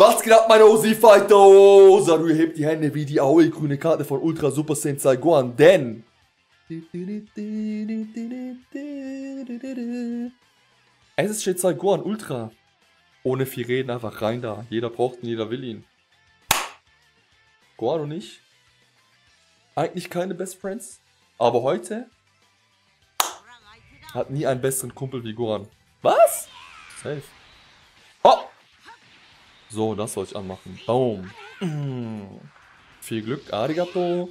Was geht ab, meine OC-Fighter? Oh, Saru hebt die Hände wie die Aoi grüne Karte von Ultra Super Saiyan Gohan, denn... Es ist Saiyan Gohan Ultra. Ohne viel reden, einfach rein da. Jeder braucht ihn, jeder will ihn. Gohan und ich. Eigentlich keine Best Friends. Aber heute hat nie einen besseren Kumpel wie Gohan. Was? Safe. Oh! So, das soll ich anmachen. Boom. Mm. Viel Glück, Arigato.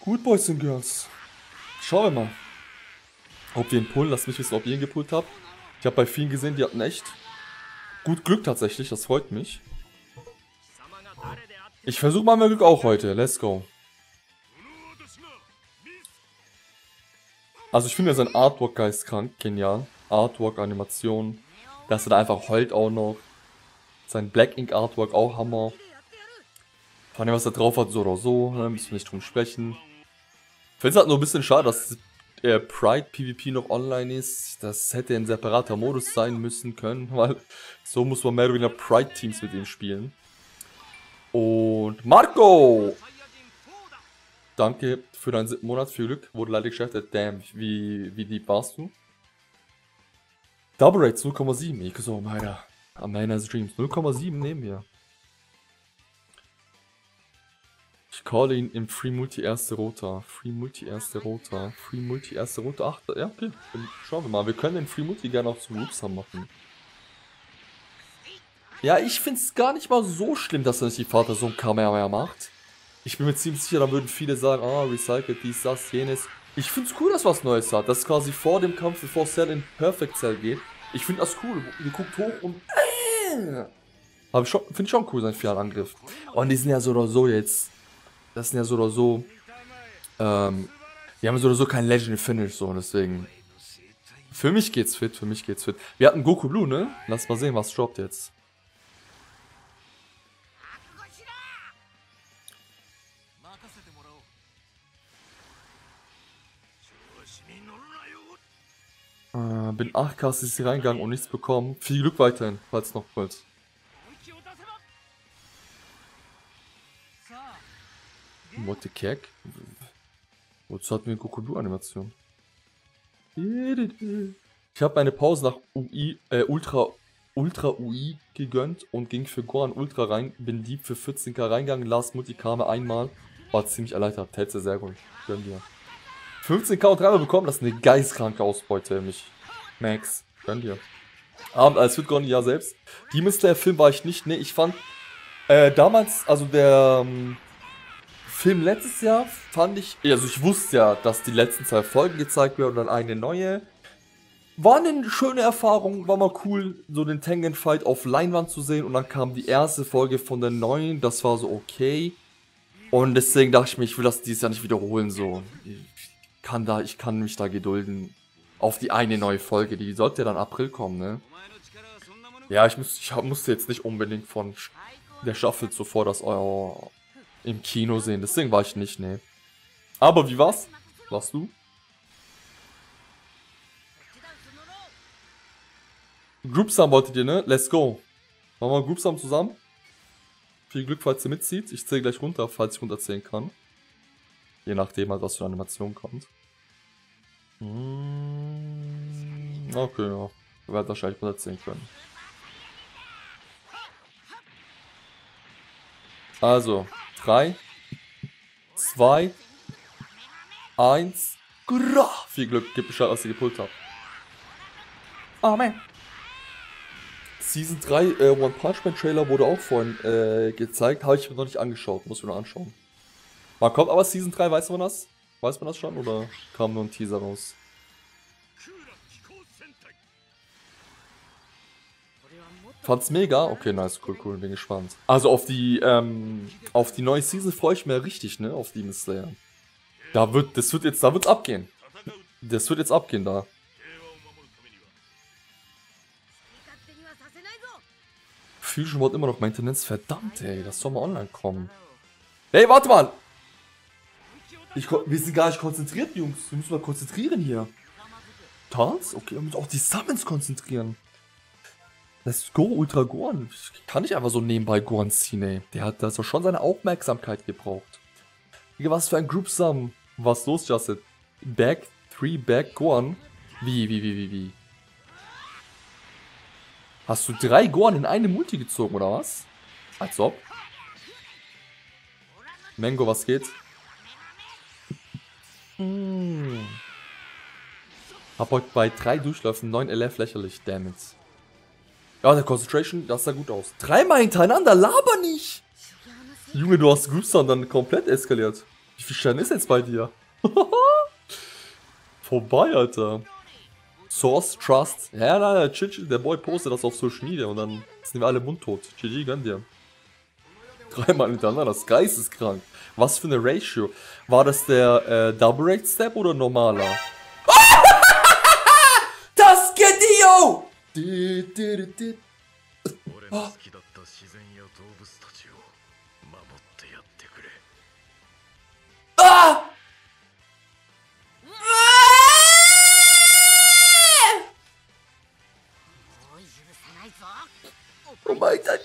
Gut, Boys und Girls. Schauen wir mal. Ob wir ihn pullen. Lasst mich wissen, ob ihr ihn gepullt habt. Ich habe bei vielen gesehen, die hatten echt gut Glück tatsächlich. Das freut mich. Ich versuche mal mein Glück auch heute. Let's go. Also ich finde sein Artwork geistkrank, genial. Artwork, Animation. Dass er da einfach heult auch noch. Sein Black Ink Artwork auch Hammer. Vor allem, was er drauf hat, so oder so, ne, müssen wir nicht drum sprechen. Ich finde es halt nur ein bisschen schade, dass äh, Pride PvP noch online ist. Das hätte ein separater Modus sein müssen können, weil so muss man mehr oder weniger Pride Teams mit ihm spielen. Und Marco! Danke für deinen siebten Monat, viel Glück. Wurde leider geschafft. Damn, wie, wie deep warst du? Double Rates 0,7. Ich so, meiner. Am meiner Streams. 0,7 nehmen wir. Ich calle ihn im Free Multi erste Rota. Free Multi erste Rota. Free Multi erste Rota. Ach, ja, okay. Schauen wir mal. Wir können den Free Multi gerne auch zu Roops haben machen. Ja, ich finde es gar nicht mal so schlimm, dass er nicht die Vater so ein Kamera macht. Ich bin mir ziemlich sicher, da würden viele sagen, ah, recycelt dies, das, jenes. Ich finde es cool, dass was Neues hat. Dass quasi vor dem Kampf, bevor Cell in Perfect Cell geht. Ich finde das cool. Die guckt hoch und... Äh, finde ich schon cool, sein Fernangriff. Und die sind ja so oder so jetzt... Das sind ja so oder so... Ähm, die haben so oder so kein Legend Finish, so, deswegen... Für mich geht's fit, für mich geht's fit. Wir hatten Goku Blue, ne? Lass mal sehen, was droppt jetzt. Äh, bin 8 Cassis reingegangen und nichts bekommen. Viel Glück weiterhin, falls noch wollt. What the Keck? Wozu hatten wir Goku-Animation? Ich habe eine Pause nach UI, äh, Ultra, Ultra UI gegönnt und ging für Gohan Ultra rein. Bin Dieb für 14k reingegangen. Last Multi kam einmal. War ziemlich erleichtert. Tätze sehr gut. Gönn dir. 15k und dreimal bekommen, das ist eine geistkranke Ausbeute, mich. Max, gönn dir. Abend als Fitgon, ja selbst. Slayer Film war ich nicht, ne, ich fand, äh, damals, also der ähm, Film letztes Jahr fand ich, also ich wusste ja, dass die letzten zwei Folgen gezeigt werden und dann eine neue. War eine schöne Erfahrung, war mal cool, so den Tengen Fight auf Leinwand zu sehen und dann kam die erste Folge von der neuen, das war so okay. Und deswegen dachte ich mir, ich will das dieses Jahr nicht wiederholen, so kann da, ich kann mich da gedulden auf die eine neue Folge. Die sollte ja dann April kommen, ne? Ja, ich, muss, ich musste jetzt nicht unbedingt von der Staffel zuvor das euer im Kino sehen. Deswegen war ich nicht, ne. Aber wie war's? Warst du? Groupsam wolltet ihr, ne? Let's go. Machen wir Groupsam zusammen. Viel Glück, falls ihr mitzieht. Ich zähle gleich runter, falls ich runterzählen kann. Je nachdem, halt, was für eine Animation kommt. Hm, okay, ja. Werde wahrscheinlich platzieren können. Also, 3, 2, 1. Viel Glück, gib Bescheid, was ihr gepult habt. Amen. Season 3 äh, One Punch Man Trailer wurde auch vorhin äh, gezeigt, habe ich mir noch nicht angeschaut, muss ich mir noch anschauen. Wann kommt aber Season 3, weiß man das? Weiß man das schon oder kam nur ein Teaser raus? Fand's mega? Okay, nice, cool, cool, bin gespannt. Also auf die, ähm, auf die neue Season freue ich mich richtig, ne, auf Demon Slayer. Da wird, das wird jetzt, da wird's abgehen. Das wird jetzt abgehen da. Fusion World immer noch Maintenance, verdammt ey, das soll mal online kommen. Hey, warte mal! Ich, wir sind gar nicht konzentriert, Jungs. Wir müssen mal konzentrieren hier. Tanz? Okay, wir müssen auch die Summons konzentrieren. Let's go, Ultra Gohan. Ich kann nicht einfach so nebenbei Gohan ziehen, ey. Der hat doch schon seine Aufmerksamkeit gebraucht. Digga, was für ein Group Sum. Was los, Justin? Back, 3 Back Gohan? Wie, wie, wie, wie, wie? Hast du drei Gohan in eine Multi gezogen, oder was? Als ob. Mango, was geht? Hm. Hab heute bei drei Durchläufen 9 LF lächerlich, damit. Ja, der Concentration, das sah gut aus. Dreimal hintereinander, laber nicht! Junge, du hast Groupstone dann komplett eskaliert. Wie viel Stern ist jetzt bei dir? Vorbei, Alter. Source, Trust. Ja, nein. Der Boy postet das auf Social Media und dann sind wir alle mundtot. GG, gönn dir. Dreimal hintereinander, das Geist ist krank. Was für eine Ratio. War das der äh, Double Rate Step oder normaler? das Gedio! Ah. ah! Oh mein Gott.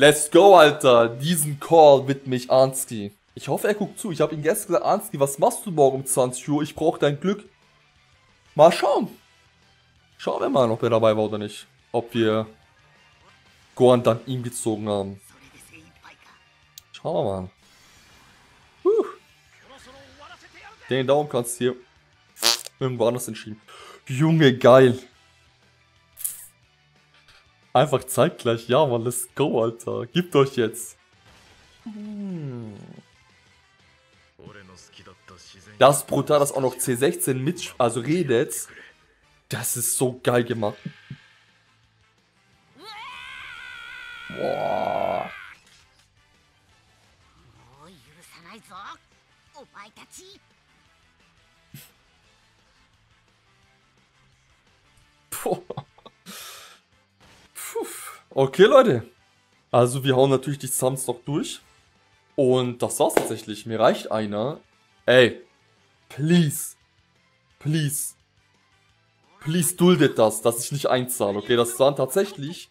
Let's go, Alter. Diesen Call widme ich Arnski. Ich hoffe, er guckt zu. Ich habe ihm gestern gesagt, Arnski, was machst du morgen um 20 Uhr? Ich brauche dein Glück. Mal schauen. Schauen wir mal, ob er dabei war oder nicht. Ob wir Gohan dann ihm gezogen haben. Schauen wir mal. Puh. Den Daumen kannst du hier irgendwo anders entschieden. Junge, geil. Einfach zeitgleich. Ja, Mann, let's go, Alter. Gibt euch jetzt. Hm. Das ist brutal, dass auch noch C16 mit, also redet. Das ist so geil gemacht. Boah. Boah. Okay, Leute. Also wir hauen natürlich die Samstag durch. Und das war's tatsächlich. Mir reicht einer. Ey. Please. Please. Please duldet das, dass ich nicht einzahle, okay? Das waren tatsächlich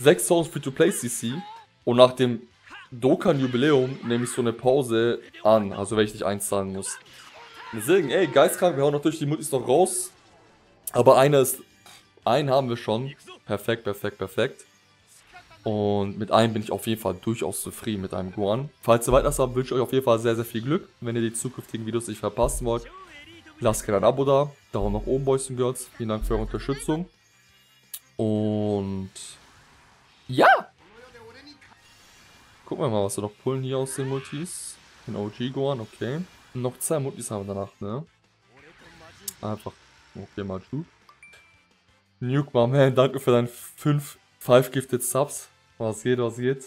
6000 Free-to-Play-CC. Und nach dem Dokkan-Jubiläum nehme ich so eine Pause an. Also wenn ich nicht einzahlen muss. Deswegen, ey, geistkrank. Wir hauen natürlich die Multis noch raus. Aber einer ist... Einen haben wir schon. Perfekt, perfekt, perfekt. Und mit einem bin ich auf jeden Fall durchaus zufrieden mit einem Guan. Falls ihr weiter habt, wünsche ich euch auf jeden Fall sehr, sehr viel Glück. Wenn ihr die zukünftigen Videos nicht verpassen wollt, lasst gerne ein Abo da. Daumen nach oben, Boys und Girls. Vielen Dank für eure Unterstützung. Und ja! Gucken wir mal, was wir noch pullen hier aus den Multis. Den OG Guan, okay. Noch zwei Multis haben wir danach, ne? Einfach, okay, mal. Nuke, my man, danke für deinen 5 5 Gifted Subs. Was geht, was geht?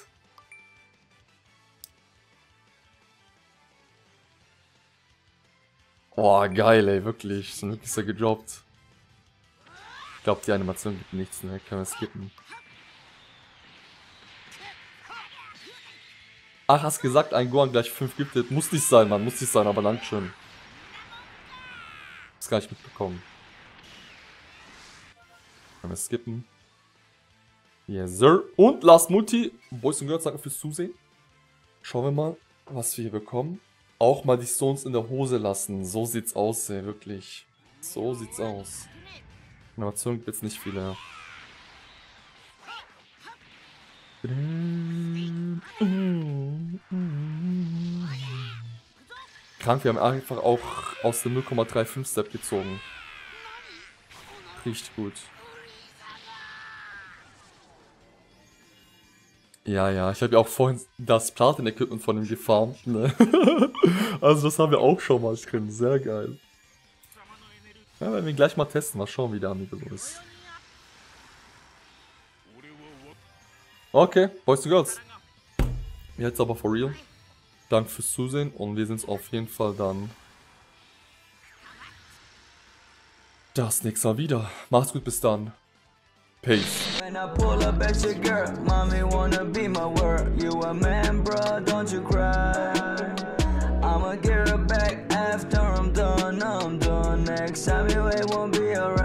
Boah, geil, ey, wirklich. Sind wirklich sehr gedroppt. Ich glaube, die Animation gibt nichts, ne? Können wir skippen. Ach, hast gesagt, ein Gohan gleich 5 giftet. Muss nicht sein, Mann. Muss nicht sein, aber lang schon. Das gar nicht mitbekommen. Können wir skippen. Yes, sir. Und Last Multi. Boys und Girls, danke fürs Zusehen. Schauen wir mal, was wir hier bekommen. Auch mal die Stones in der Hose lassen. So sieht's aus, ey, wirklich. So sieht's aus. Animation gibt jetzt nicht viele. Krank, wir haben einfach auch aus dem 0,35 Step gezogen. Riecht gut. Ja, ja, ich habe ja auch vorhin das Platin-Equipment von ihm gefarmt, ne? also das haben wir auch schon mal drin, sehr geil. Ja, werden wir gleich mal testen, mal schauen, wie der Amigo so ist. Okay, Boys and Girls. Jetzt aber for real. Danke fürs Zusehen und wir sehen uns auf jeden Fall dann das nächste Mal wieder. Macht's gut, bis dann. Peace. When I pull up at your girl, mommy wanna be my world. You a man, bro, don't you cry. I'ma get her back after I'm done, I'm done. Next time you ain't won't be around.